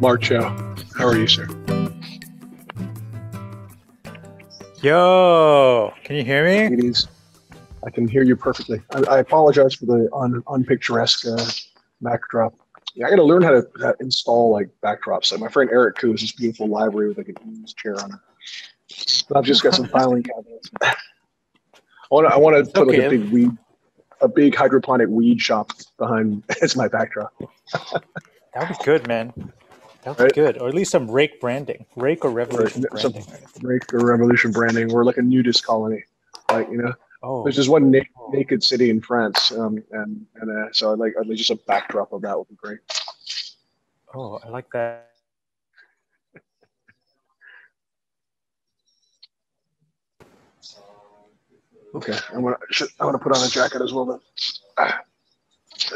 Mark Cho. How are you, sir? Yo, can you hear me? It is. I can hear you perfectly. I, I apologize for the un, unpicturesque uh, backdrop. Yeah, I got to learn how to uh, install like backdrops. Like my friend Eric Koo has this beautiful library with like an ease chair on it. But I've just got some filing cabinets. I want to. I want to put like a big weed, a big hydroponic weed shop behind as my backdrop. that would be good, man. That would right? good, or at least some rake branding, rake or revolution right. branding. Rake or revolution branding. We're like a nudist colony, like you know. Oh. There's just one na- naked city in France, um, and and uh, so I'd like I'd like just a backdrop of that would be great. Oh, I like that. Okay, I want to I want to put on a jacket as well. Then.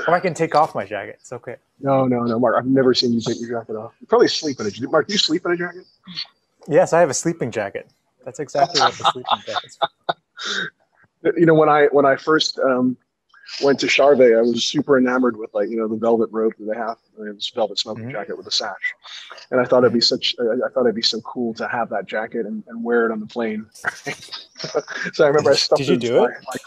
Or I can take off my jacket. It's okay. No, no, no, Mark. I've never seen you take your jacket off. You probably sleep in it. Mark, do you sleep in a jacket? Yes, I have a sleeping jacket. That's exactly what the sleeping jacket is. You know, when I when I first um, went to Charvet, I was super enamored with like you know the velvet robe that they have, this velvet smoking mm-hmm. jacket with a sash, and I thought it'd be such. I thought it'd be so cool to have that jacket and, and wear it on the plane. so I remember I stuffed. It. Did you do my, it?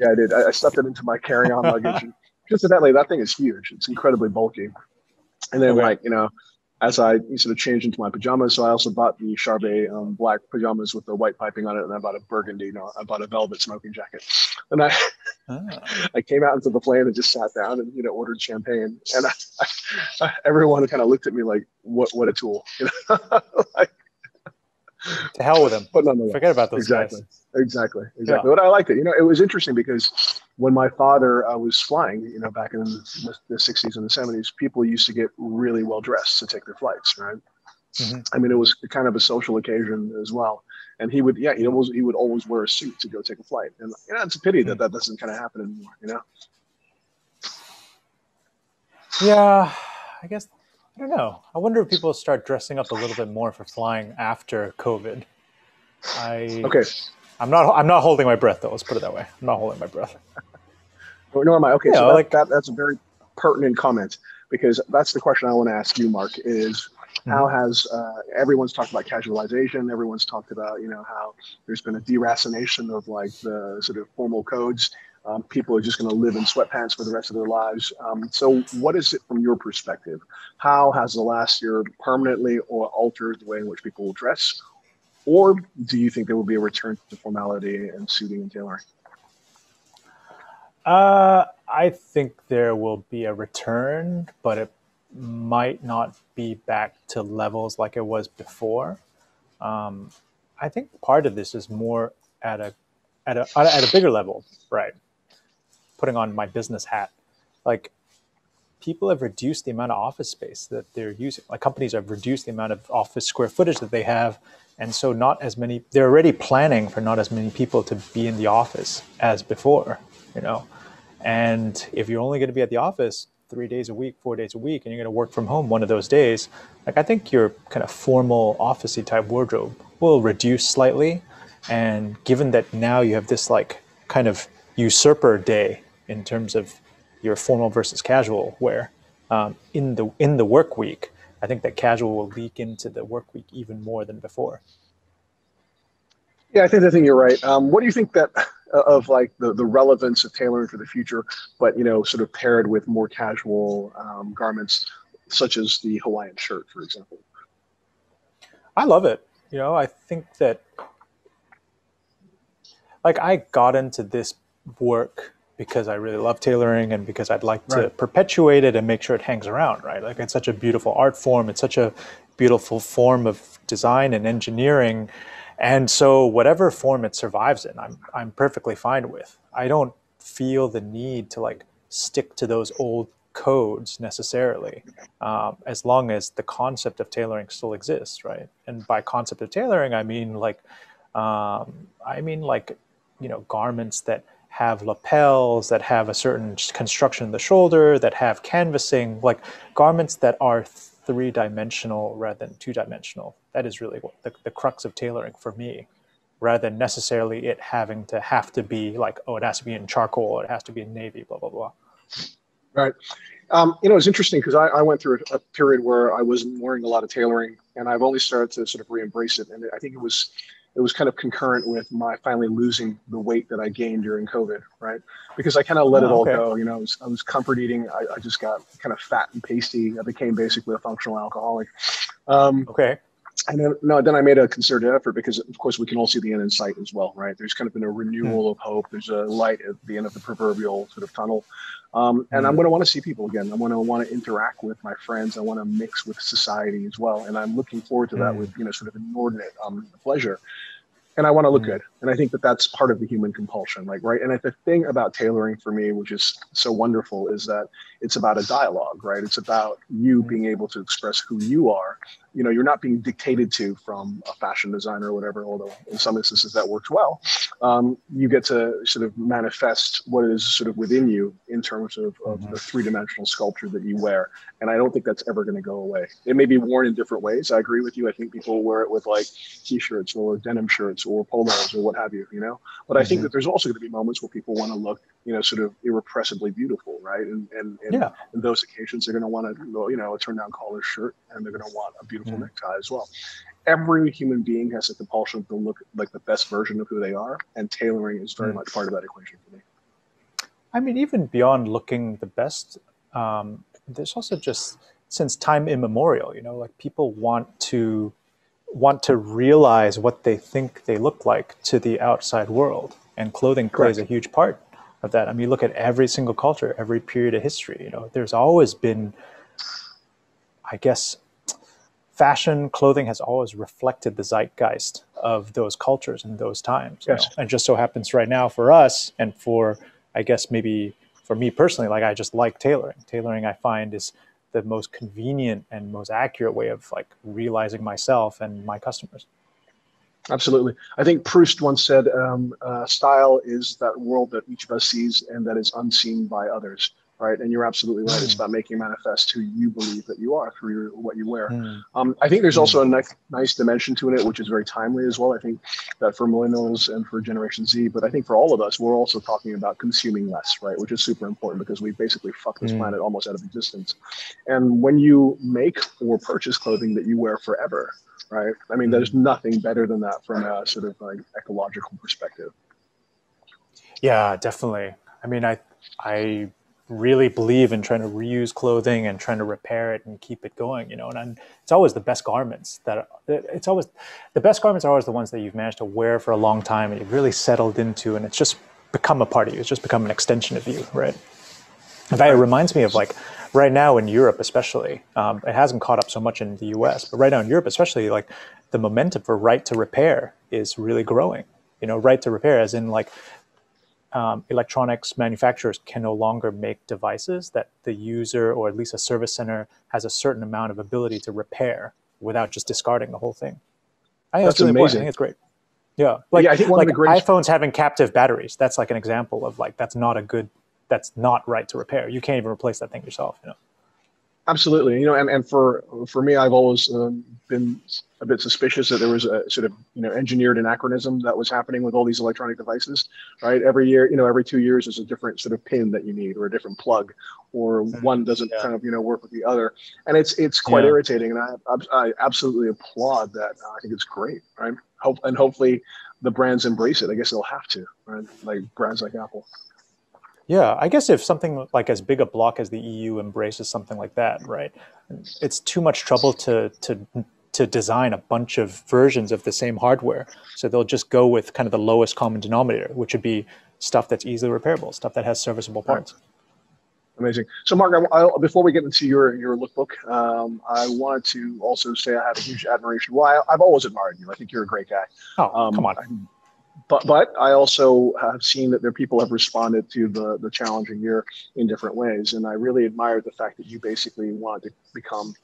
Yeah, I did. I, I stuffed it into my carry-on luggage. And, incidentally, that thing is huge. It's incredibly bulky. And then, okay. like you know, as I sort of changed into my pajamas, so I also bought the Charvet um, black pajamas with the white piping on it, and I bought a burgundy. You know, I bought a velvet smoking jacket, and I oh. I came out into the plane and just sat down and you know ordered champagne, and I, I, everyone kind of looked at me like, "What? What a tool!" You know, like, to hell with them. But nonetheless, forget about those exactly, guys. exactly, exactly. Yeah. But I liked it. You know, it was interesting because when my father uh, was flying, you know, back in the, the 60s and the 70s, people used to get really well dressed to take their flights, right? Mm-hmm. I mean, it was kind of a social occasion as well. And he would, yeah, he always he would always wear a suit to go take a flight. And you know, it's a pity mm-hmm. that that doesn't kind of happen anymore. You know. Yeah, I guess I don't know. I wonder if people start dressing up a little bit more for flying after COVID. I okay. I'm not. I'm not holding my breath though. Let's put it that way. I'm not holding my breath. Nor am I. Okay, yeah, so that, like, that, that's a very pertinent comment because that's the question I want to ask you, Mark. Is how mm-hmm. has uh, everyone's talked about casualization? Everyone's talked about you know how there's been a deracination of like the sort of formal codes um, people are just going to live in sweatpants for the rest of their lives. Um, so, what is it from your perspective? How has the last year permanently or altered the way in which people will dress? Or do you think there will be a return to formality and suiting and tailoring? Uh, I think there will be a return, but it might not be back to levels like it was before. Um, I think part of this is more at a at a at a bigger level, right? putting on my business hat, like people have reduced the amount of office space that they're using. Like companies have reduced the amount of office square footage that they have. And so not as many, they're already planning for not as many people to be in the office as before, you know? And if you're only going to be at the office three days a week, four days a week, and you're going to work from home one of those days, like I think your kind of formal officey type wardrobe will reduce slightly. And given that now you have this like kind of usurper day in terms of your formal versus casual wear. Um, in the in the work week, I think that casual will leak into the work week even more than before. Yeah, I think I think you're right. Um, what do you think that uh, of like the, the relevance of tailoring for the future, but you know, sort of paired with more casual um, garments, such as the Hawaiian shirt, for example? I love it. You know, I think that like I got into this work because I really love tailoring and because I'd like right. to perpetuate it and make sure it hangs around, right? Like it's such a beautiful art form, it's such a beautiful form of design and engineering. And so whatever form it survives in, I'm I'm perfectly fine with. I don't feel the need to like stick to those old codes necessarily, um, as long as the concept of tailoring still exists, right? And by concept of tailoring, I mean like, um, I mean like, you know, garments that have lapels, that have a certain construction in the shoulder, that have canvassing, like garments that are three dimensional rather than two dimensional. That is really what the, the crux of tailoring for me, rather than necessarily it having to have to be like, oh, it has to be in charcoal, it has to be in navy, blah, blah, blah. Right. Um, you know, it's interesting because I, I, went through a, a, period where I wasn't wearing a lot of tailoring, and I've only started to sort of re-embrace it. And I think it was it was kind of concurrent with my finally losing the weight that I gained during COVID, right? Because I kind of let oh, it all okay. go. You know, I was, I was comfort eating. I, I, just got kind of fat and pasty. I became basically a functional alcoholic. Um, okay and then, no, then I made a concerted effort because, of course, we can all see the end in sight as well, right? There's kind of been a renewal mm. of hope. There's a light at the end of the proverbial sort of tunnel. Um, and mm. I'm going to want to see people again. I'm going to want to interact with my friends. I want to mix with society as well. And I'm looking forward to that mm. with, you know, sort of inordinate um, pleasure and I want to look mm. good. And I think that that's part of the human compulsion, like right. And the thing about tailoring for me, which is so wonderful, is that it's about a dialogue, right? It's about you mm. being able to express who you are. You know, you're not being dictated to from a fashion designer or whatever. Although in some instances that works well, um, you get to sort of manifest what is sort of within you in terms of, of mm-hmm. the three-dimensional sculpture that you wear. And I don't think that's ever going to go away. It may be worn in different ways. I agree with you. I think people wear it with like t-shirts or denim shirts or polos or what have you, you know. But. I think mm-hmm. that there's also going to be moments where people want to look, you know, sort of irrepressibly beautiful, right? And and, and yeah. in those occasions, they're going to want to, you know, a turn down collar shirt, and they're going to want a beautiful mm-hmm. necktie as well. Every human being has a compulsion to look like the best version of who they are, and tailoring is very mm-hmm. much part of that equation for me. I mean, even beyond looking the best, um, there's also just since time immemorial, you know, like people want to want to realize what they think they look like to the outside world. And clothing plays Correct. a huge part of that. I mean, look at every single culture, every period of history. You know, there's always been, I guess, fashion, clothing has always reflected the zeitgeist of those cultures and those times. Yes. You know? And just so happens right now for us, and for I guess maybe for me personally, like I just like tailoring. Tailoring, I find, is the most convenient and most accurate way of like realizing myself and my customers. Absolutely. I think Proust once said, um, uh, "Style is that world that each of us sees and that is unseen by others." right? And you're absolutely right. Mm. It's hmm. about making manifest who you believe that you are through your, what you wear. Mm. Um, I think there's also a hmm. nice, nice dimension to it, which is very timely as well. I think that for millennials and for Generation Z, but I think for all of us, we're also talking about consuming less, right? Which is super important because we basically fucked this mm. planet almost out of existence. And when you make or purchase clothing that you wear forever, right? I mean, there's hmm. nothing better than that from a sort of like ecological perspective. Yeah, definitely. I mean, I I really believe in trying to reuse clothing and trying to repair it and keep it going you know and, and it's always the best garments that it's always the best garments are always the ones that you've managed to wear for a long time and you've really settled into and it's just become a part of you it's just become an extension of you right in fact it reminds me of like right now in europe especially um, it hasn't caught up so much in the us but right now in europe especially like the momentum for right to repair is really growing you know right to repair as in like um, electronics manufacturers can no longer make devices that the user or at least a service center has a certain amount of ability to repair without just discarding the whole thing. I think that's, that's really amazing. I think it's great. Yeah, like, yeah, I think like greatest... iPhones having captive batteries. That's like an example of like that's not a good. That's not right to repair. You can't even replace that thing yourself. You know. Absolutely, you know, and, and for for me, I've always um, been a bit suspicious that there was a sort of you know engineered anachronism that was happening with all these electronic devices. Right, every year, you know, every two years is a different sort of pin that you need, or a different plug, or mm-hmm. one doesn't yeah. kind of you know work with the other, and it's it's quite yeah. irritating. And I, I absolutely applaud that. I think it's great, right? Hope and hopefully the brands embrace it. I guess they'll have to, right? Like brands like Apple. Yeah, I guess if something like as big a block as the EU embraces something like that, right? It's too much trouble to to to design a bunch of versions of the same hardware. So they'll just go with kind of the lowest common denominator, which would be stuff that's easily repairable, stuff that has serviceable parts. Amazing. So, Mark, I, I, before we get into your your lookbook, um, I wanted to also say I have a huge admiration. Well, I, have always admired you. I think you're a great guy. Oh, um, come on. I, but but I also have seen that there people have responded to the the challenging year in different ways, and I really admired the fact that you basically wanted to become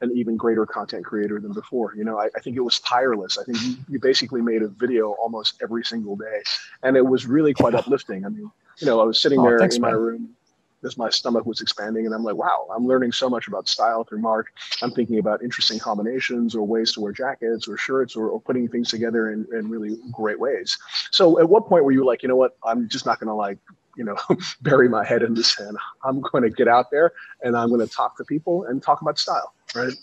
an even greater content creator than before. You know, I, I think it was tireless. I think you, you basically made a video almost every single day, and it was really quite uplifting. I mean, you know, I was sitting oh, there thanks, in my man. room as my stomach was expanding. And I'm like, wow, I'm learning so much about style through Mark. I'm thinking about interesting combinations or ways to wear jackets or shirts or, or putting things together in, in really great ways. So at what point were you like, you know what, I'm just not going to like you know bury my head in the sand. I'm going to get out there and I'm going to talk to people and talk about style, right?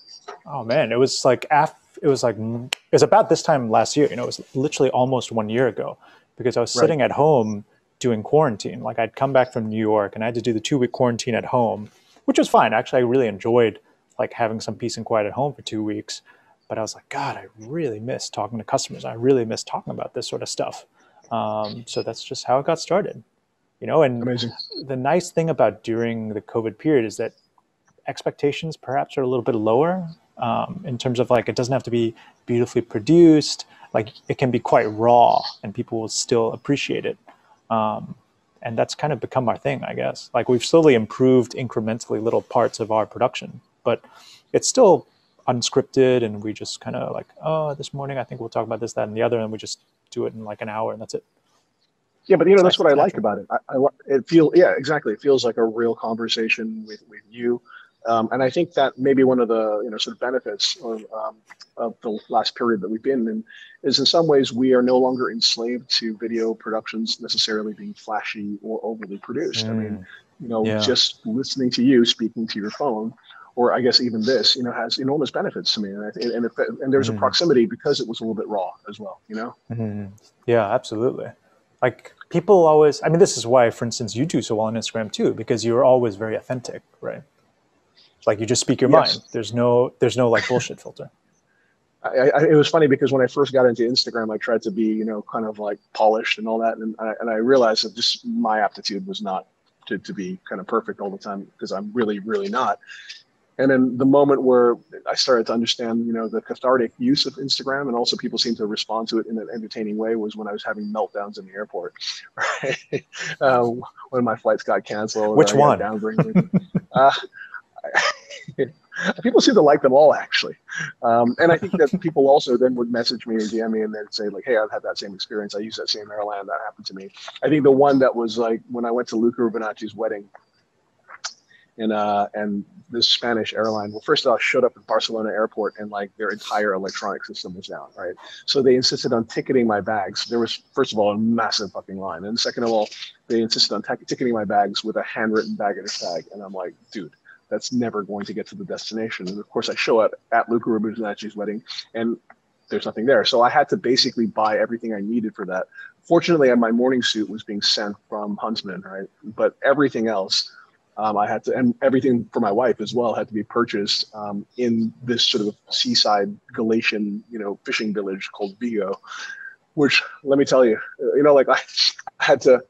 Oh man, it was like af- it was like it was about this time last year. You know, it was literally almost one year ago because I was sitting at home doing quarantine. Like I'd come back from New York and I had to do the two week quarantine at home, which was fine. Actually, I really enjoyed like having some peace and quiet at home for two weeks. But I was like, God, I really miss talking to customers. I really miss talking about this sort of stuff. Um, so that's just how it got started, you know. And Amazing. the nice thing about during the COVID period is that expectations perhaps are a little bit lower um, in terms of like it doesn't have to be beautifully produced. Like it can be quite raw, and people will still appreciate it. Um, and that's kind of become our thing, I guess. Like we've slowly improved incrementally little parts of our production, but it's still unscripted, and we just kind of like, oh, this morning I think we'll talk about this, that, and the other, and we just do it in like an hour, and that's it. Yeah, but you know it's that's nice what I like about it. I, I it feel yeah exactly. It feels like a real conversation with with you. Um, and I think that maybe one of the you know sort of benefits of, um, of the last period that we've been in is in some ways we are no longer enslaved to video productions necessarily being flashy or overly produced. Mm. I mean, mm. you know, yeah. just listening to you speaking to your phone, or I guess even this, you know, has enormous benefits to me. And I, and, if, and there's mm. a proximity because it was a little bit raw as well. You know. Mm. Yeah, absolutely. Like people always. I mean, this is why, for instance, you do so well on Instagram too, because you're always very authentic, right? Like you just speak your yes. mind. There's no there's no like bullshit filter. I, I, it was funny because when I first got into Instagram, I tried to be, you know, kind of like polished and all that, and I, and I realized that just my aptitude was not to, to be kind of perfect all the time because I'm really, really not. And then the moment where I started to understand, you know, the cathartic use of Instagram, and also people seem to respond to it in an entertaining way, was when I was having meltdowns in the airport, right? uh, when my flights got canceled. Which one? uh, people seem to like them all actually. Um, and i think that people also then would message me or dm me and then say like hey i've had that same experience. I used that same airline. That happened to me. I think the one that was like when i went to luca rubinacci's wedding and uh and this spanish airline well first off showed up at barcelona airport and like their entire electronic system was down right? So they insisted on ticketing my bags. There was first of all a massive fucking line. And second of all they insisted on t- ticketing my bags with a handwritten baggage tag. And i'm like dude that's never going to get to the destination. And of course, I show up at Luca Rubinacci's wedding, and there's nothing there. So I had to basically buy everything I needed for that. Fortunately, my morning suit was being sent from Huntsman, right? But everything else, um, I had to, and everything for my wife as well, had to be purchased um, in this sort of seaside Galician, you know, fishing village called Vigo. Which, let me tell you, you know, like I had to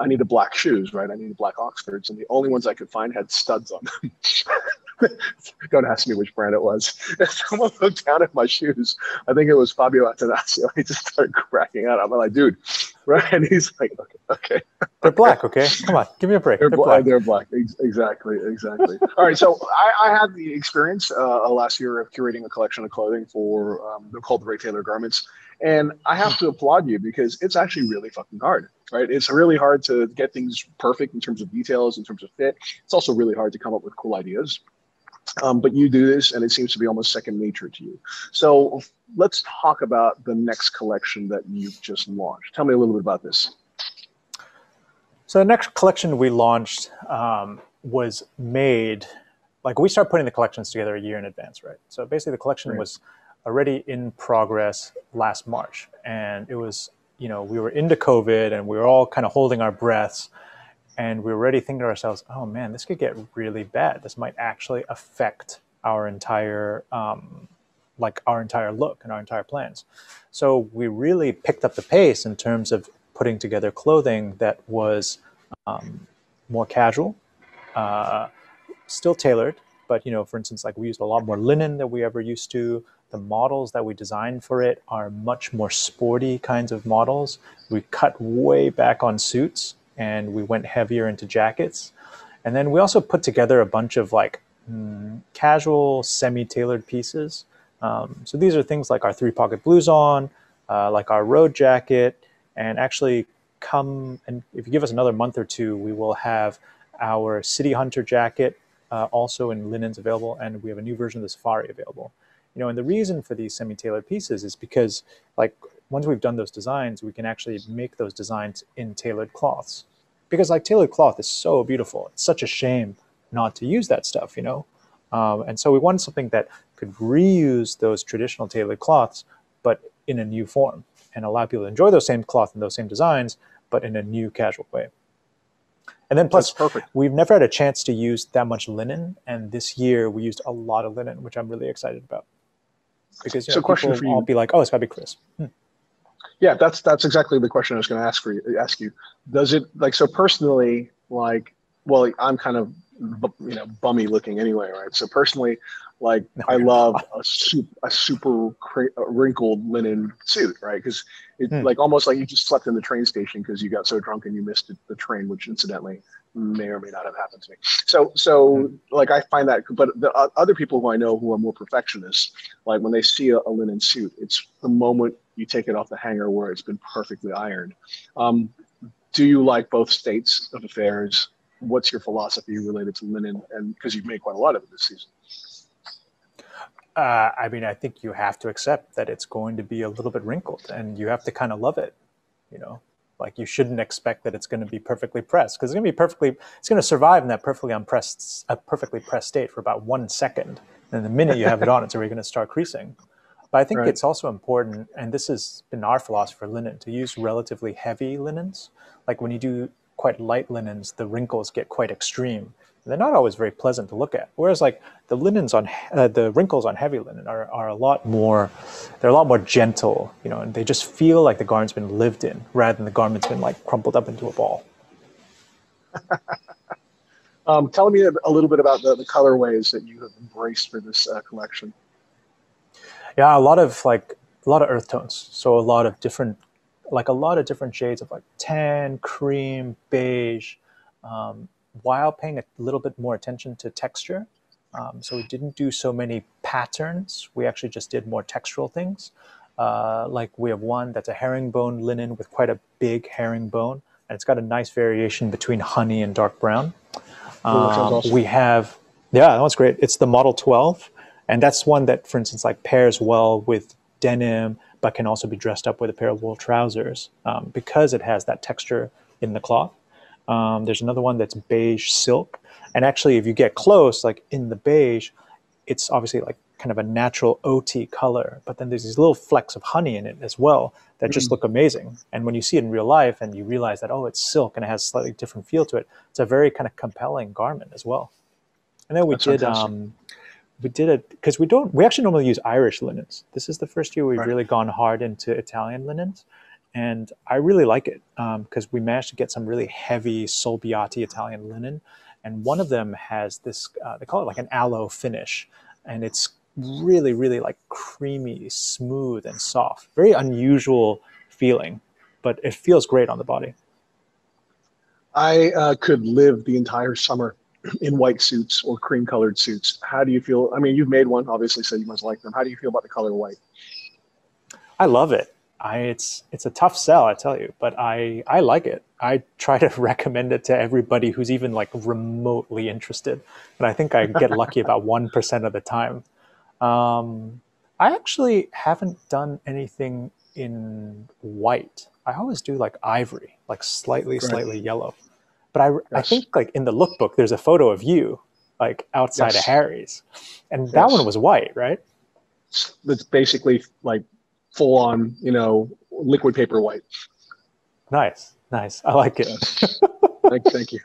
I needed black shoes, right? I needed black Oxfords, and the only ones I could find had studs on them. Don't ask me which brand it was. Someone looked down at my shoes. I think it was Fabio Attanasio. He just started cracking out. I'm like, dude, right? And he's like, okay, okay. They're black, okay? Come on, give me a break. They're, they're black. They're black. Exactly, exactly. All right, so I, I had the experience uh, last year of curating a collection of clothing for um, they're called the Rake Tailored Garments, and I have to applaud you because it's actually really fucking hard right? It's really hard to get things perfect in terms of details, in terms of fit. It's also really hard to come up with cool ideas. Um, but you do this, and it seems to be almost second nature to you. So let's talk about the next collection that you've just launched. Tell me a little bit about this. So the next collection we launched um, was made like we start putting the collections together a year in advance, right? So basically, the collection right. was already in progress last March, and it was you know, we were into COVID and we were all kind of holding our breaths and we were already thinking to ourselves, oh man, this could get really bad. This might actually affect our entire, um, like our entire look and our entire plans. So we really picked up the pace in terms of putting together clothing that was um, more casual, uh, still tailored, but you know, for instance, like we used a lot more linen than we ever used to. The models that we designed for it are much more sporty kinds of models. We cut way back on suits and we went heavier into jackets. And then we also put together a bunch of like mm, casual, semi tailored pieces. Um, so these are things like our three pocket blouson, uh, like our road jacket, and actually come and if you give us another month or two, we will have our City Hunter jacket uh, also in linens available, and we have a new version of the Safari available you know and the reason for these semi-tailored pieces is because like once we've done those designs we can actually make those designs in tailored cloths because like tailored cloth is so beautiful. It's such a shame not to use that stuff, you know. Um, and so we wanted something that could reuse those traditional tailored cloths, but in a new form, and allow people to enjoy those same cloth and those same designs, but in a new casual way. And then plus, perfect. we've never had a chance to use that much linen, and this year we used a lot of linen, which I'm really excited about. Because you know, so question for you. all be like, "Oh, it's got to be crisp." Hmm. Yeah, that's that's exactly the question I was going to ask for you. Ask you, does it like so personally? Like, well, I'm kind of you know bummy looking anyway, right? So personally, like no, I love a, super, a super cra- wrinkled linen suit, right? Because it's hmm. like almost like you just slept in the train station because you got so drunk and you missed the train, which incidentally may or may not have happened to me. So, so hmm. like I find that, but the uh, other people who I know who are more perfectionists, like when they see a, a, linen suit, it's the moment you take it off the hanger where it's been perfectly ironed. Um, do you like both states of affairs? What's your philosophy related to linen? And because you've made quite a lot of it this season. Uh, I mean, I think you have to accept that it's going to be a little bit wrinkled, and you have to kind of love it. You know, like you shouldn't expect that it's going to be perfectly pressed because it's going to be perfectly. It's going to survive in that perfectly unpressed, a perfectly pressed state for about one second, and the minute you have it on, it's already going to start creasing. But I think right. it's also important, and this has been our philosophy for linen, to use relatively heavy linens. Like when you do quite light linens, the wrinkles get quite extreme they're not always very pleasant to look at. Whereas like the linens on uh, the wrinkles on heavy linen are, are a lot more, they're a lot more gentle, you know, and they just feel like the garment's been lived in rather than the garment's been like crumpled up into a ball. um, tell me a little bit about the, the colorways that you have embraced for this uh, collection. Yeah, a lot of like a lot of earth tones. So a lot of different, like a lot of different shades of like tan, cream, beige. Um, while paying a little bit more attention to texture. Um, so we didn't do so many patterns. We actually just did more textural things. Uh, like we have one that's a herringbone linen with quite a big herringbone, and it's got a nice variation between honey and dark brown. Um, awesome. We have, yeah, that one's great. It's the Model 12, and that's one that, for instance, like pairs well with denim, but can also be dressed up with a pair of wool trousers um, because it has that texture in the cloth. Um, there's another one that's beige silk. And actually, if you get close, like in the beige, it's obviously like kind of a natural OT color, but then there's these little flecks of honey in it as well that just mm. look amazing. And when you see it in real life and you realize that, oh, it's silk and it has a slightly different feel to it, it's a very kind of compelling garment as well. And then we That's did, um, we did it because we don't, we actually normally use Irish linens. This is the first year we've right. really gone hard into Italian linens and I really like it because um, we managed to get some really heavy Solbiati Italian linen, and one of them has this uh, they call it like an aloe finish, and it's really really like creamy, smooth, and soft. Very unusual feeling, but it feels great on the body. I uh, could live the entire summer in white suits or cream colored suits. How do you feel? I mean, you've made one, obviously, so you must like them. How do you feel about the color white? I love it. I it's it's a tough sell, I tell you, but I I like it. I try to recommend it to everybody who's even like remotely interested, and I think I get lucky about one percent of the time. Um, I actually haven't done anything in white. I always do like ivory, like slightly slightly yellow. But I yes. I think like in the lookbook, there's a photo of you like outside yes. of Harry's, and yes. that one was white, right? It's basically like full on, you know, liquid paper white. Nice, nice. I like it. thank, thank you.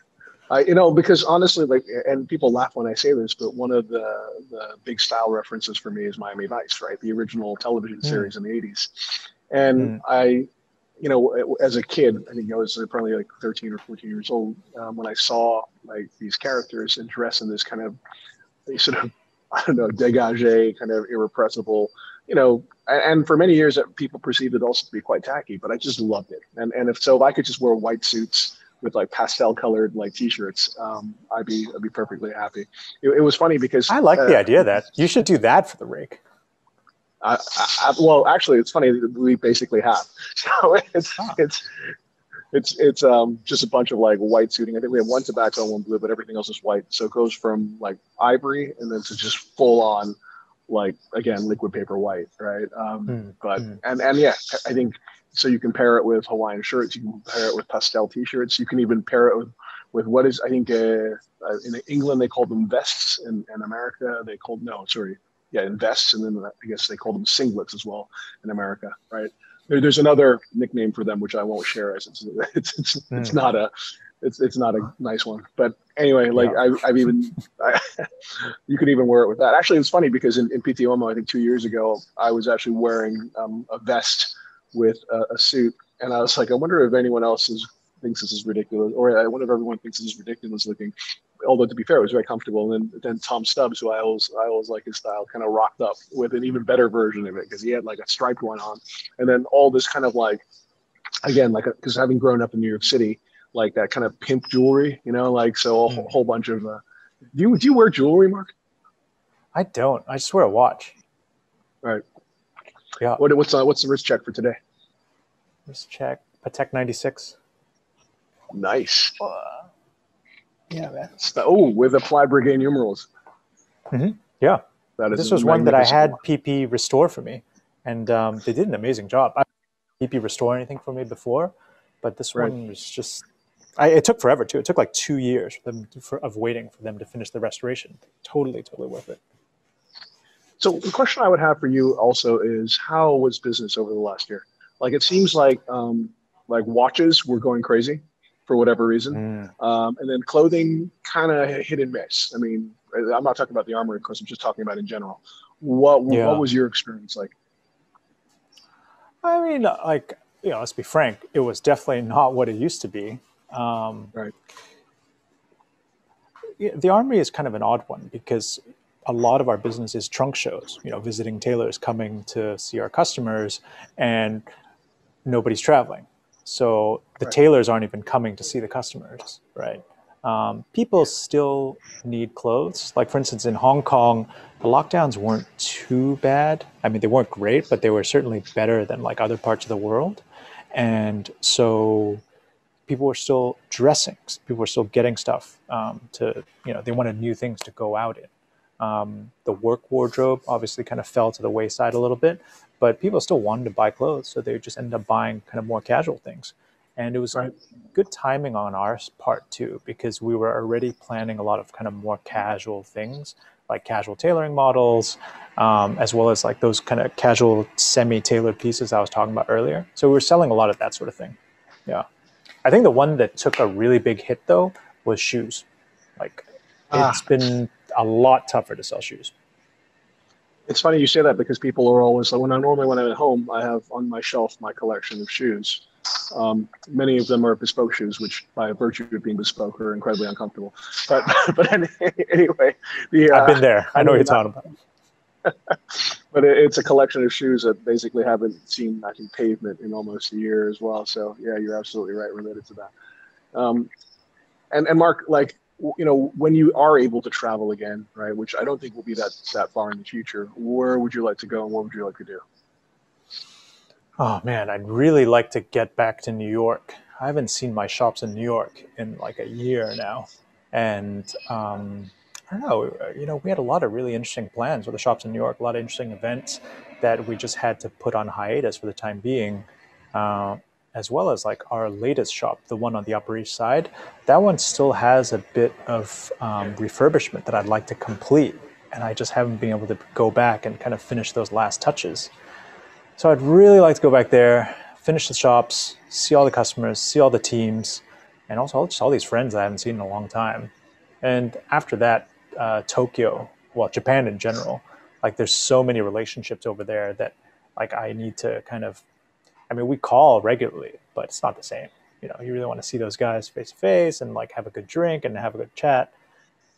I, you know, because honestly, like, and people laugh when I say this, but one of the the big style references for me is Miami Vice, right? The original television mm. series in the '80s, and mm. I, you know, as a kid, I think I was probably like 13 or 14 years old um, when I saw like these characters and dressed in this kind of sort of I don't know, degage, kind of irrepressible you know, and for many years people perceived it also to be quite tacky, but I just loved it. And and if so, if I could just wear white suits with like pastel colored like t-shirts, um, I'd be I'd be perfectly happy. It, it was funny because I like uh, the idea that you should do that for the rake. I, I, well, actually, it's funny. That we basically have. So it's huh. it's it's it's um just a bunch of like white suiting. I think we have one tobacco and one blue, but everything else is white. So it goes from like ivory and then to just full on like again liquid paper white right um, mm, but mm. and and yeah i think so you can pair it with Hawaiian shirts. You can pair it with pastel T-shirts. You can even pair it with with what is I think uh, uh, in England they call them vests, in, in America they called no sorry yeah in vests, and then I guess they call them singlets as well in America, right? There, there's another nickname for them which I won't share as it's it's it's, mm. it's not a it's it's not a nice one. But anyway, like yeah. I, I've even I, you could even wear it with that. Actually, it's funny because in, in Pitti Uomo, I think two years ago, I was actually wearing um, a vest with a, a, suit, and I was like, I wonder if anyone else is, thinks this is ridiculous, or I wonder if everyone thinks this is ridiculous looking. Although to be fair, it was very comfortable. And then, then Tom Stubbs, who I always I always like his style, kind of rocked up with an even better version of it because he had like a striped one on, and then all this kind of like, again, like because having grown up in New York City, like that kind of pimp jewelry, you know, like so a mm. whole bunch of. Uh, do you do you wear jewelry, Mark? I don't. I just wear a watch. All right. Yeah. What, what's uh, what's the wrist check for today? Wrist check Patek ninety six. Nice. Uh, yeah, man. Oh, with applied Breguet numerals. Mm-hmm. Yeah. That is this was one that I had one. PP restore for me, and um, they did an amazing job. I PP restore anything for me before, but this right. one was just. I, it took forever too. It took like two years for them to, for, of waiting for them to finish the restoration. Totally, totally worth it. So the question I would have for you also is, how was business over the last year? Like it seems like um, like watches were going crazy for whatever reason, mm. um, and then clothing kind of hit and miss. I mean, I'm not talking about the armoury, of course. I'm just talking about in general. What yeah. what was your experience like? I mean, like you know, let's be frank, it was definitely not what it used to be. Um, right. The Armoury is kind of an odd one because a lot of our business is trunk shows. You know, visiting tailors, coming to see our customers, and nobody's traveling. So the right. tailors aren't even coming to see the customers, right? Um, people still need clothes. Like for instance, in Hong Kong, the lockdowns weren't too bad. I mean, they weren't great, but they were certainly better than like other parts of the world. And so people were still dressing. People were still getting stuff um, to, you know, they wanted new things to go out in. Um, the work wardrobe obviously kind of fell to the wayside a little bit, but people still wanted to buy clothes. So they just ended up buying kind of more casual things. And it was right. good timing on our part too, because we were already planning a lot of kind of more casual things like casual tailoring models, um, as well as like those kind of casual semi-tailored pieces I was talking about earlier. So we were selling a lot of that sort of thing. Yeah. I think the one that took a really big hit though was shoes. Like ah. it's been a lot tougher to sell shoes. It's funny you say that because people are always like when I normally when I'm at home, I have on my shelf my collection of shoes. Um, many of them are bespoke shoes, which by virtue of being bespoke are incredibly uncomfortable. But but anyway, the, uh, I've been there. I know what you're talking about. but it's a collection of shoes that basically haven't seen I think pavement in almost a year as well. So yeah, you're absolutely right related to that. Um, and and Mark, like you know, when you are able to travel again, right, which I don't think will be that that far in the future, where would you like to go and what would you like to do? Oh man, I'd really like to get back to New York. I haven't seen my shops in New York in like a year now, and um, I don't know. You know, we had a lot of really interesting plans with the shops in New York, a lot of interesting events that we just had to put on hiatus for the time being. Uh, as well as like our latest shop, the one on the Upper East Side, that one still has a bit of um, refurbishment that I'd like to complete. And I just haven't been able to go back and kind of finish those last touches. So I'd really like to go back there, finish the shops, see all the customers, see all the teams, and also just all these friends I haven't seen in a long time. And after that, uh, Tokyo, well, Japan in general, like there's so many relationships over there that like I need to kind of I mean, we call regularly, but it's not the same. You know, you really want to see those guys face to face and like have a good drink and have a good chat.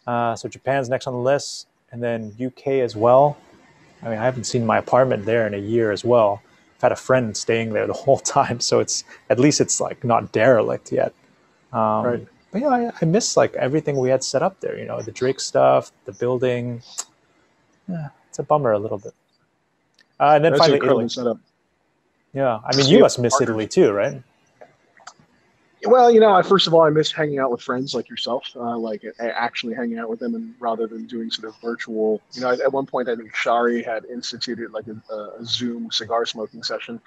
Uh, so Japan's next on the list, and then UK as well. I mean, I haven't seen my apartment there in a year as well. I've had a friend staying there the whole time, so it's at least it's like not derelict yet. Um, right. But yeah, I, I miss like everything we had set up there. You know, the Drake stuff, the building. Yeah, it's a bummer a little bit. Uh, and then That's finally, Italy. Setup. Yeah, I mean, you must miss Italy too, right? Well, you know, I, first of all, I miss hanging out with friends like yourself, uh, like actually hanging out with them, and rather than doing sort of virtual. You know, at, one point, I think Shari had instituted like a, a Zoom cigar smoking session,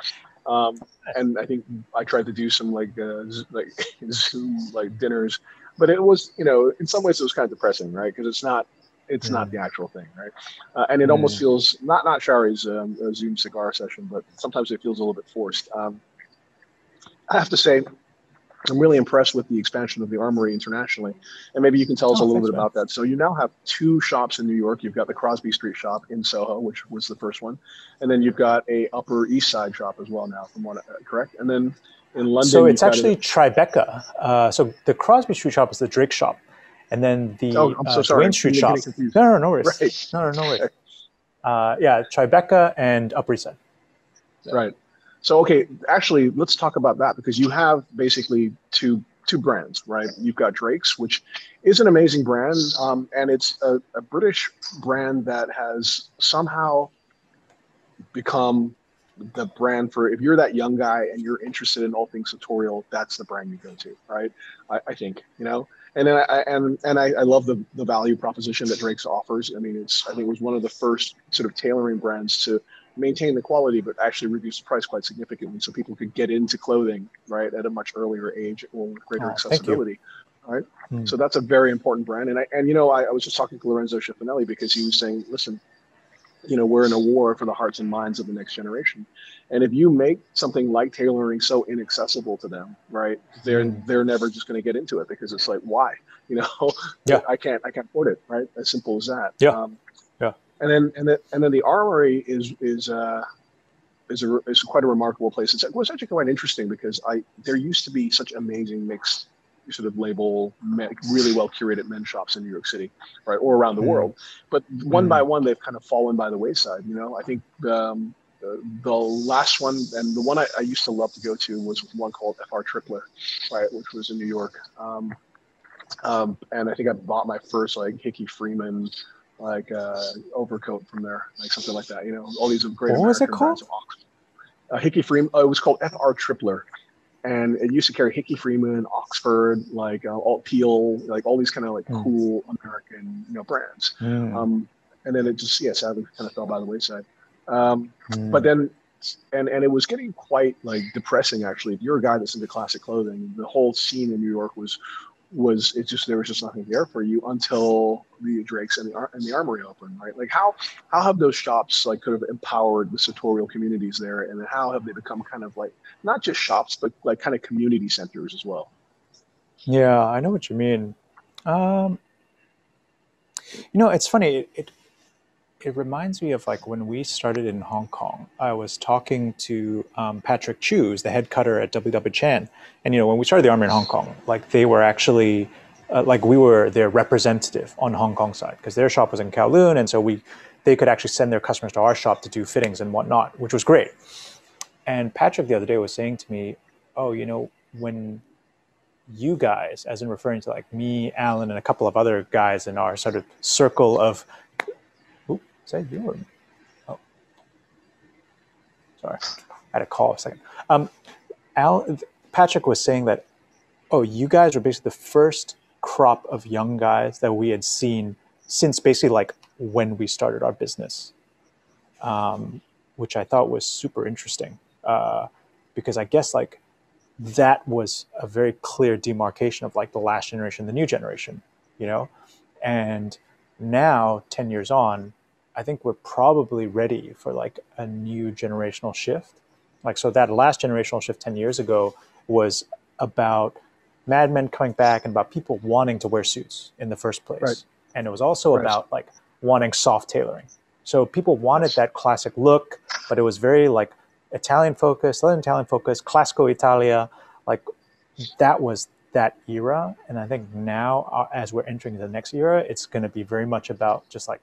um, and I think I tried to do some like uh, like Zoom like dinners, but it was, you know, in some ways it was kind of depressing, right? Because it's not it's mm. not the actual thing, right? Uh, and it mm. almost feels not not Shari's um, Zoom cigar session, but sometimes it feels a little bit forced. Um, I have to say, I'm really impressed with the expansion of the Armoury internationally, and maybe you can tell us oh, a little bit about that. So you now have two shops in New York. You've got the Crosby Street shop in Soho, which was the first one, and then you've got a Upper East Side shop as well now, from what uh, correct, and then in London. So it's actually a, Tribeca. Uh, so the Crosby Street shop is the Drake shop, and then the oh, I'm so uh, sorry. Street shop. No, no, no worries. Right. No, no, no worries. Uh, yeah, Tribeca and Upper East Side. Right. So okay, actually, let's talk about that because you have basically two two brands, right? You've got Drake's, which is an amazing brand, um, and it's a, a British brand that has somehow become the brand for if you're that young guy and you're interested in all things sartorial, that's the brand you go to, right? I, I think you know, and then I and and I, I, love the the value proposition that Drake's offers. I mean, it's I think it was one of the first sort of tailoring brands to maintain the quality, but actually reduce the price quite significantly, so people could get into clothing right at a much earlier age or greater oh, accessibility. Right. Hmm. So that's a very important brand. And I and you know I, I was just talking to Lorenzo Cifonelli because he was saying, listen, you know we're in a war for the hearts and minds of the next generation and if you make something like tailoring so inaccessible to them right they're mm. they're never just going to get into it because it's like why you know yeah i can't i can't afford it right as simple as that yeah um, yeah and then and then and then the armoury is is uh is a is quite a remarkable place. It's, it was actually quite interesting because I there used to be such amazing mixed sort of label really well curated men's shops in New York City, right, or around the mm. world. But one mm. by one, they've kind of fallen by the wayside. You know, I think um, the, the last one and the one I, I, used to love to go to was one called FR Tripler, right, which was in New York. Um, um, and I think I bought my first like Hickey Freeman like uh, overcoat from there, like something like that. You know, all these great. What American was it called? Uh, Hickey Freeman. Uh, it was called FR Tripler and it used to carry Hickey Freeman, Oxxford, like uh, Alt Peel, like all these kind of like mm. cool American you know brands. Mm. Um, and then it just yeah, sadly kind of fell by the wayside. Um, mm. But then and and it was getting quite like depressing actually. If you're a guy that's into classic clothing, the whole scene in New York was was it just there was just nothing there for you until the Drakes and the and the Armoury opened, right? Like how how have those shops like could have empowered the sartorial communities there, and how have they become kind of like not just shops but like kind of community centers as well? Yeah, I know what you mean. Um, you know, it's funny. It, it it reminds me of like when we started in Hong Kong. I was talking to um, Patrick Chu, the head cutter at WW Chan, and you know when we started the Armoury in Hong Kong, like they were actually uh, like we were their representative on Hong Kong side because their shop was in Kowloon, and so we they could actually send their customers to our shop to do fittings and whatnot, which was great. And Patrick the other day was saying to me, "Oh, you know when." You guys, as in referring to like me, Alan, and a couple of other guys in our sort of circle of Your. Oh, sorry, I had a call a second. Um, Al, Patrick was saying that, oh, you guys were basically the first crop of young guys that we had seen since basically like when we started our business, um, which I thought was super interesting uh, because I guess like that was a very clear demarcation of like the last generation, the new generation, you know, and now 10 years on I think we're probably ready for like a new generational shift. Like, so that last generational shift 10 years ago was about Mad Men coming back and about people wanting to wear suits in the first place. Right. And it was also right. about like wanting soft tailoring. So people wanted that classic look, but it was very like Italian focused, Southern Italian focused, Classico Italia. Like that was that era. And I think now, uh, as we're entering the next era, it's going to be very much about just like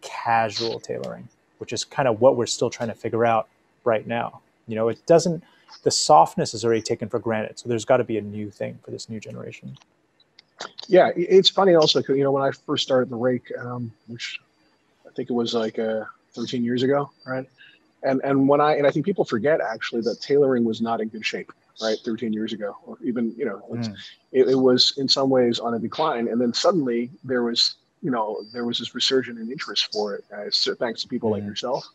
casual tailoring, which is kind of what we're still trying to figure out right now. You know, it doesn't, the softness is already taken for granted. So there's got to be a new thing for this new generation. Yeah, it's funny also, you know, when I first started the rake, um, which I think it was like uh, 13 years ago, right? And and when I and I think people forget actually that tailoring was not in good shape right 13 years ago or even you know mm. it, it, was in some ways on a decline and then suddenly there was you know there was this resurgence in interest for it uh, so thanks to people mm. like yourself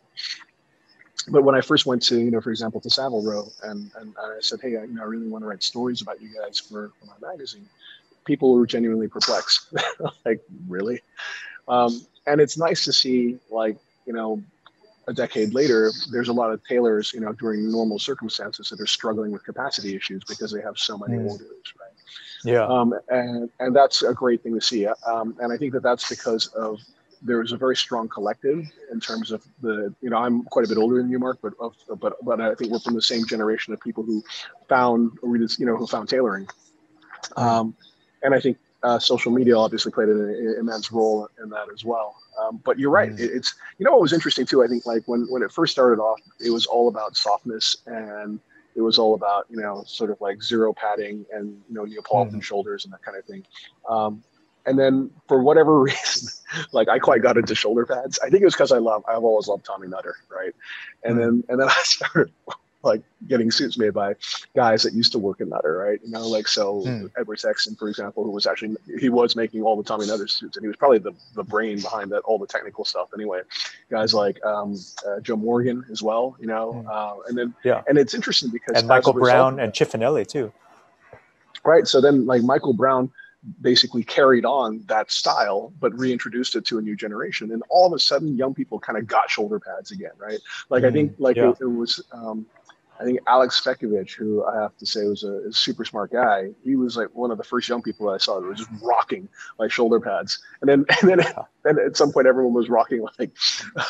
but when I first went to, you know, for example, to Savile Row, and, and I said, hey, I, you know, I really want to write stories about you guys for, for my magazine, people were genuinely perplexed. like, really? Um, and it's nice to see, like, you know, a decade later, there's a lot of tailors, you know, during normal circumstances that are struggling with capacity issues because they have so many mm. orders, right? Yeah. Um, and and that's a great thing to see. Um, and I think that that's because of there is a very strong collective in terms of the you know I'm quite a bit older than you, Mark, but but but I think we're from the same generation of people who found you know who found tailoring. Um, and I think uh, social media obviously played an immense role in that as well. Um, but you're right. Mm. It's you know what was interesting too. I think like when when it first started off, it was all about softness and it was all about you know sort of like zero padding and you know Neapolitan mm. shoulders and that kind of thing. Um, and then for whatever reason, like I quite got into shoulder pads. I think it was because I love I've always loved Tommy Nutter, right? And mm. then and then I started like getting suits made by guys that used to work in Nutter, right? You know, like so hmm. Edward Sexton, for example, who was actually he was making all the Tommy Nutter suits, and he was probably the, the brain behind that all the technical stuff. Anyway, guys like um, uh, Joe Morgan as well, you know, hmm. uh, and then yeah, and it's interesting because and Michael Browne and Cifonelli too, right? So then like Michael Browne basically carried on that style but reintroduced it to a new generation and all of a sudden young people kind of got shoulder pads again right like mm, i think hmm. like yeah. it, it, was um, I think Alex Spekovich, who I have to say was a, a, super smart guy, he was like one of the first young people I saw that was just rocking like shoulder pads. And then, and then, then at some point, everyone was rocking like,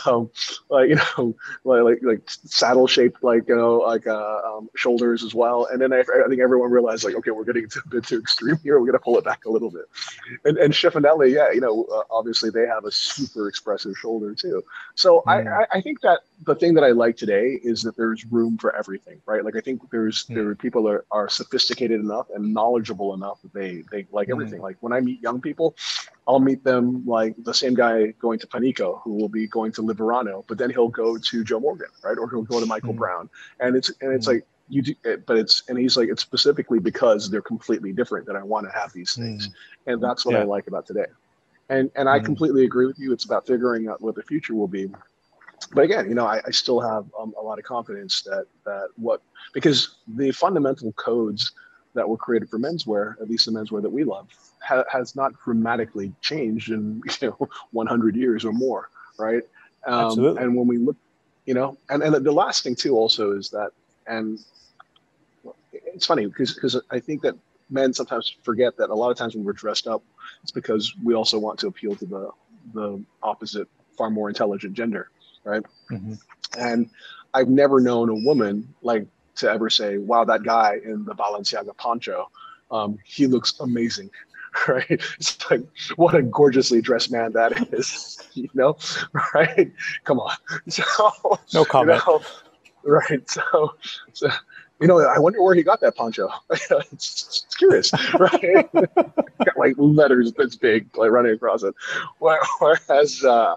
um, like you know, like like, like saddle shaped like you know like uh, um, shoulders as well. And then I, I, think everyone realized like, okay, we're getting a bit too extreme here. We're gonna pull it back a little bit. And and Cifonelli, yeah, you know, uh, obviously they have a super expressive shoulder too. So mm. I, I think that the thing that I like today is that there's room for everything, right? Like I think there's mm. there are people are, are sophisticated enough and knowledgeable enough that they they like mm. everything. Like when I meet young people, I'll meet them like the same guy going to Panico who will be going to Liverano, but then he'll go to Joe Morgan, right? Or he'll go to Michael mm. Browne, and it's and it's mm. like you do, but it's and he's like it's specifically because they're completely different that I want to have these things, mm. and that's what yeah. I like about today. And and I completely agree with you. It's about figuring out what the future will be but again, you know, I, I still have um, a lot of confidence that that what because the fundamental codes that were created for menswear, at least the menswear that we love, ha- has not dramatically changed in you know 100 years or more, right? Um, Absolutely. And when we look, you know, and and the last thing too also is that, and it's funny because because I think that men sometimes forget that a lot of times when we're dressed up, it's because we also want to appeal to the the opposite, far more intelligent gender right? Mm-hmm. And I've never known a woman like to ever say, "Wow, that guy in the Balenciaga poncho, um, he looks amazing." Right? It's like what a gorgeously dressed man that is, you know? Right? Come on. So, no comment. You know, right. So, so you know, I wonder where he got that poncho. it's, it's, curious, right? got like letters that's big, like running across it. Whereas uh,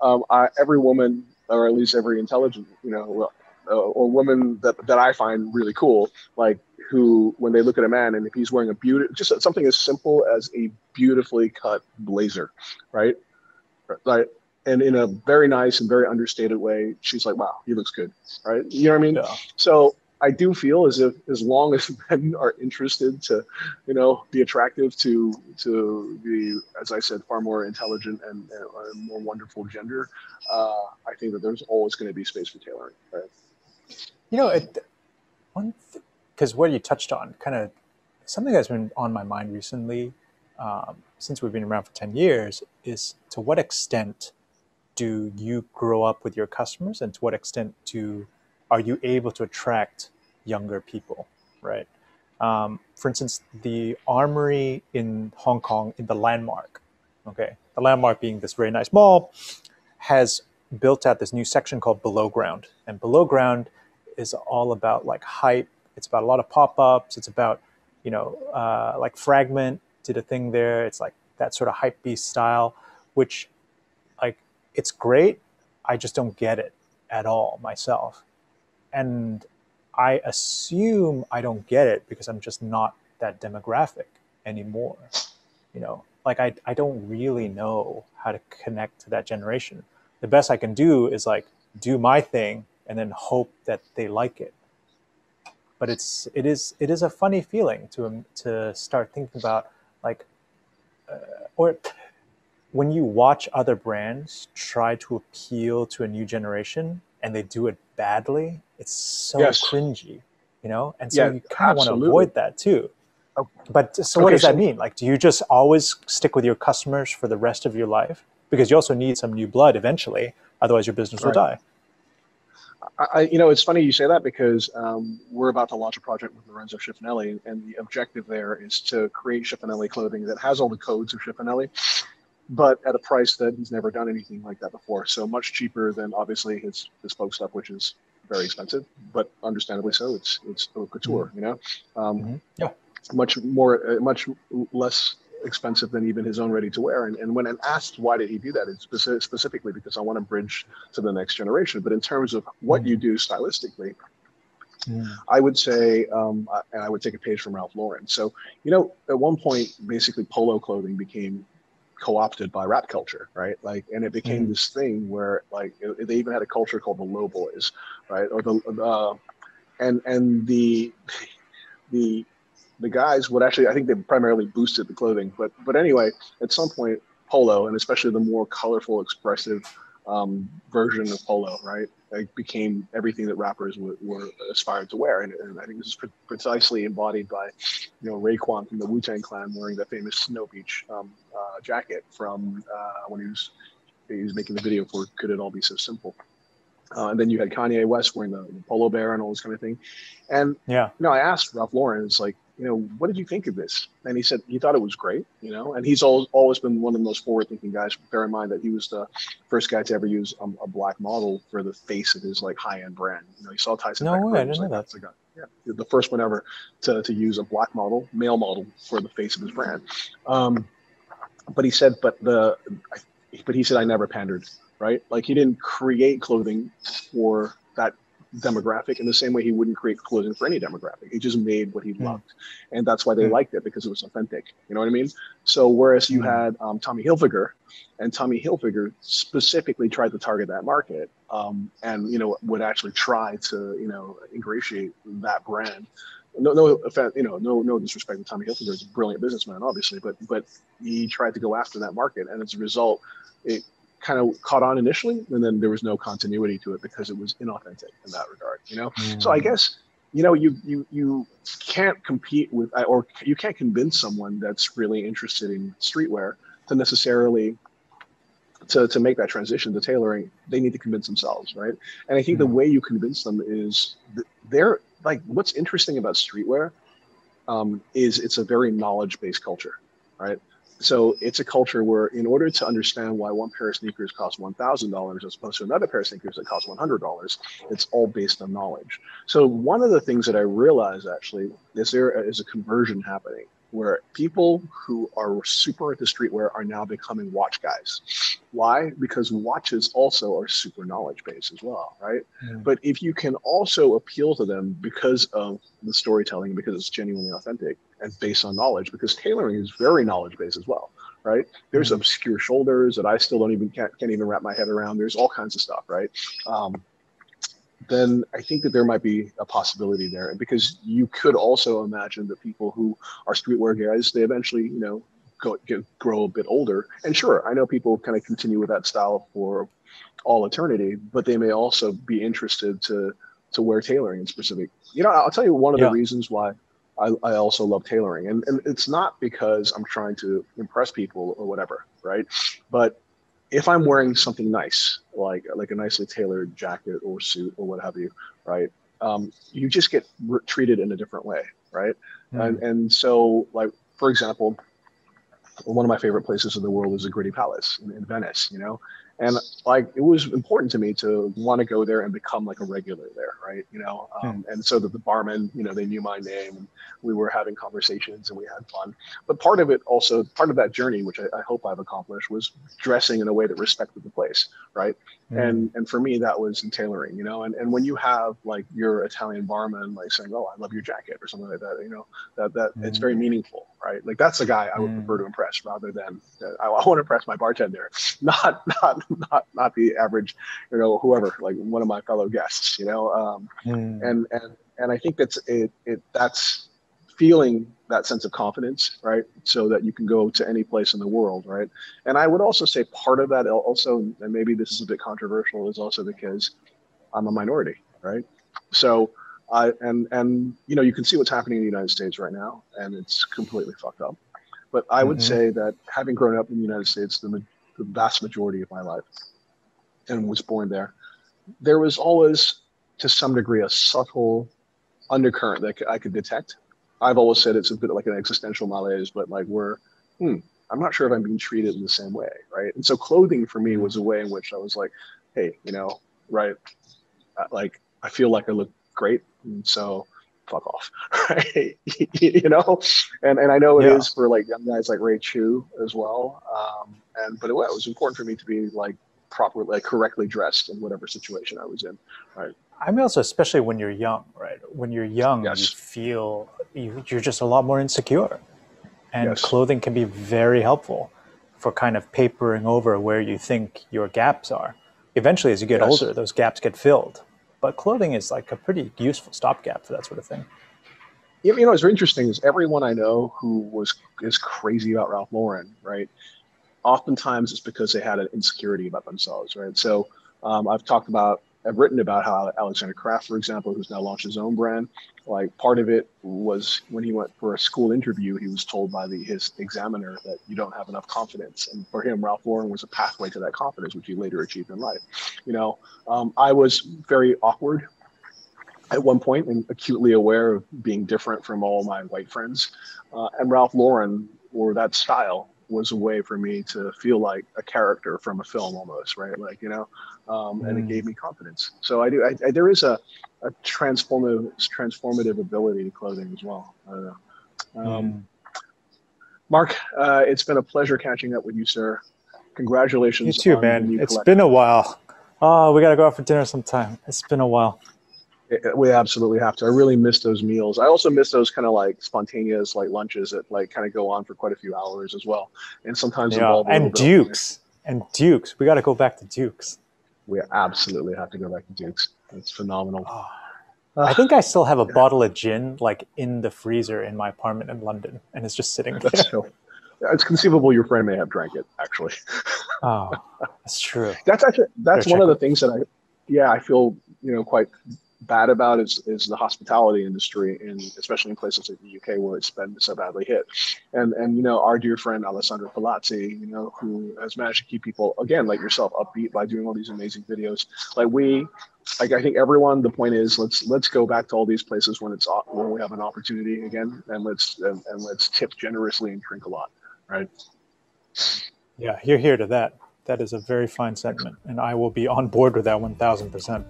um, I, every woman, or at least every intelligent, you know, uh, or woman that, that I find really cool, like who, when they look at a man and if he's wearing a beauty, just something as simple as a beautifully cut blazer, right? Right. And in a very nice and very understated way, she's like, wow, he looks good. Right. You know what I mean? Yeah. So I do feel as if as long as men are interested to, you know, be attractive to to the, as I said, far more intelligent and, and more wonderful gender, uh, I think that there's always going to be space for tailoring. Right? You know, it, one because th- what you touched on, kind of something that's been on my mind recently, um, since we've been around for ten years, is to what extent do you grow up with your customers, and to what extent do are you able to attract younger people, right? Um, for instance, the armoury in Hong Kong, in the Landmark, okay, the Landmark being this very nice mall, has built out this new section called Below Ground, and Below Ground is all about like hype. It's about a lot of pop-ups. It's about you know uh, like Fragment did a thing there. It's like that sort of hype beast style, which like it's great. I just don't get it at all myself and I assume I don't get it because I'm just not that demographic anymore. You know, like I, I don't really know how to connect to that generation. The best I can do is like do my thing and then hope that they like it. But it's it is it is a funny feeling to to start thinking about like uh, or when you watch other brands try to appeal to a new generation and they do it badly, it's so yes. cringy, you know? And so yeah, you kind of want to avoid that too. Oh. But so what does that mean? Like, do you just always stick with your customers for the rest of your life? Because you also need some new blood eventually, otherwise your business right. will die. I, you know, it's funny you say that because um, we're about to launch a project with Lorenzo Cifonelli, and the objective there is to create Cifonelli clothing that has all the codes of Cifonelli, but at a price that he's never done anything like that before. So much cheaper than obviously his his bespoke stuff, which is very expensive, but understandably so. It's it's haute couture, mm-hmm. you know. Um, mm-hmm. Yeah, much more, uh, much less expensive than even his own ready to wear. And, and when asked why did he do that, it's specifically because I want to bridge to the next generation. But in terms of what you do stylistically, mm. I would say, um, and I would take a page from Ralph Lauren. So, you know, at one point, basically polo clothing became co-opted by rap culture, right? Like, and it became mm. this thing where, like, it, they even had a culture called the low boys, right? Or the, uh, and and the the the guys would actually, I think they primarily boosted the clothing, but but anyway, at some point, polo and especially the more colorful, expressive um, version of polo, right, like became everything that rappers were, were aspired to wear, and, and, I think this is pre- precisely embodied by, you know, Raekwon from the Wu Tang Clan wearing that famous Snow Beach um, uh, jacket from uh, when he was he was making the video for "Could It All Be So Simple." Uh, and then you had Kanye West wearing the, the, polo bear and all this kind of thing. And yeah, you know, I asked Ralph Lauren, it's like, you know, what did you think of this? And he said he thought it was great, you know, and he's always, always been one of the most forward thinking guys. Bear in mind that he was the first guy to ever use um, a black model for the face of his like high end brand. You know, he saw Tyson. No way, I didn't like, know that. Like, yeah, the first one ever to, to use a black model, male model for the face of his brand. Um, but he said, but the, but he said, I never pandered, right? Like he didn't create clothing for that demographic in the same way he wouldn't create clothing for any demographic. He just made what he mm. loved. And that's why they mm. liked it because it was authentic. You know what I mean? So whereas you mm. had um, Tommy Hilfiger and Tommy Hilfiger specifically tried to target that market um, and, you know, would actually try to, you know, ingratiate that brand. No, no, offense, you know, no, no disrespect to Tommy Hilfiger. He's a brilliant businessman, obviously, but, but he tried to go after that market. And as a result, it kind of caught on initially, and then there was no continuity to it because it was inauthentic in that regard. You know, mm. so I mm. guess you know you you you can't compete with or you can't convince someone that's really interested in streetwear to necessarily to, to make that transition to tailoring they need to convince themselves right and i think mm. the way you convince them is they're like what's interesting about streetwear um, is it's a very knowledge based culture right so it's a culture where in order to understand why one pair of sneakers costs $1000 as opposed to another pair of sneakers that costs $100 it's all based on knowledge so one of the things that i realized actually this is there is a conversion happening where people who are super into streetwear are now becoming watch guys. Why? Because watches also are super knowledge based as well, right? But if you can also appeal to them because of the storytelling, because it's genuinely authentic and based on knowledge, because tailoring is very knowledge based as well, right? There's mm-hmm. obscure shoulders that I still don't even can't, can't even wrap my head around. There's all kinds of stuff, right? Um, then I think that there might be a possibility there. Because you could also imagine that people who are streetwear guys, they eventually, you know, go, get, grow a bit older. And sure, I know people kind of continue with that style for all eternity, but they may also be interested to to wear tailoring in specific. You know, I'll tell you one of yeah. the reasons why I, I also love tailoring, and and it's not because I'm trying to impress people or whatever, right? But if I'm wearing something nice, like like a nicely tailored jacket or suit or what have you, right? Um, you just get re- treated in a different way, right? Mm. And and so, like for example, one of my favorite places in the world is the Gritti Palace in, in Venice, you know, and like it was important to me to want to go there and become like a regular there right you know um, mm. and so that the barman you know they knew my name and we were having conversations and we had fun but part of it also part of that journey which I, I hope i've accomplished was dressing in a way that respected the place right mm. and and for me that was in tailoring you know and, and when you have like your italian barman like saying oh i love your jacket or something like that you know that that mm. it's very hmm. meaningful right like that's the guy i would prefer to hmm. impress rather than uh, I, I want to impress my bartender not not not not the average, you know, whoever, like one of my fellow guests, you know, um, mm. and and and I think that's it. It that's feeling that sense of confidence, right? So that you can go to any place in the world, right? And I would also say part of that also, and maybe this is a bit controversial, is also because I'm a minority, right? So I and and you know you can see what's happening in the United States right now, and it's completely fucked up. But I would mm-hmm. say that having grown up in the United States, the the vast majority of my life and was born there, there was always, to some degree, a subtle undercurrent that I could detect. I've always said it's a bit like an existential malaise, but like we're, hmm, I'm not sure if I'm being treated in the same way, right? And so clothing for me was a way in which I was like, hey, you know, right, uh, like I feel like I look great, and so fuck off, right? you know, and and I know it yeah. is for like young guys like Ray Chu as well. Um, and but it, it was important for me to be like properly, like correctly dressed in whatever situation I was in, right? I mean, also especially when you're young, right? When you're young, yes. you feel you, are just a lot more insecure, and yes. clothing can be very helpful for kind of papering over where you think your gaps are. Eventually, as you get yes. older, those gaps get filled but clothing is like a pretty useful stopgap for that sort of thing. You know, what's interesting is everyone I know who was is crazy about Ralph Lauren, right? Oftentimes it's because they had an insecurity about themselves, right? So um, I've talked about I've written about how Alexander Kraft, for example, who's now launched his own brand, like part of it was when he went for a school interview, he was told by the, his examiner that you don't have enough confidence. And for him, Ralph Lauren was a pathway to that confidence, which he later achieved in life. You know, um, I was very awkward at one point and acutely aware of being different from all my white friends. Uh, and Ralph Lauren, or that style, was a way for me to feel like a character from a film almost, right? Like, you know, um, and it mm. gave me confidence. So I do, I, I, there is a, a transformative, transformative ability to clothing as well. I don't know. Um, mm. Mark, uh, it's been a pleasure catching up with you, sir. Congratulations. You too, man. It's collection. been a while. Oh, we got to go out for dinner sometime. It's been a while we absolutely have to. I really miss those meals. I also miss those kind of like spontaneous like lunches that like kind of go on for quite a few hours as well, and sometimes yeah. involve and Dukes and Dukes. We got to go back to Dukes. We absolutely have to go back to Dukes. It's phenomenal. Oh, I think I still have a yeah. bottle of gin like in the freezer in my apartment in London, and it's just sitting there. So, it's conceivable your friend may have drank it. Actually. oh, that's true. That's actually that's one of the things that I, yeah, I feel you know quite bad about is, is the hospitality industry, in especially in places like the UK where it's been so badly hit. And and you know our dear friend Alessandro Palazzi, you know, who has managed to keep people again like yourself upbeat by doing all these amazing videos. Like we, like I think everyone. The point is let's let's go back to all these places when it's when we have an opportunity again, and let's and, and let's tip generously and drink a lot, right? Yeah, you're here to that. That is a very fine sentiment, and I will be on board with that one thousand percent.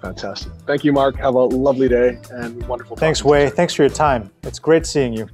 Fantastic. Thank you, Mark. Have a lovely day and wonderful. Thanks, Wei. Thanks for your time. It's great seeing you.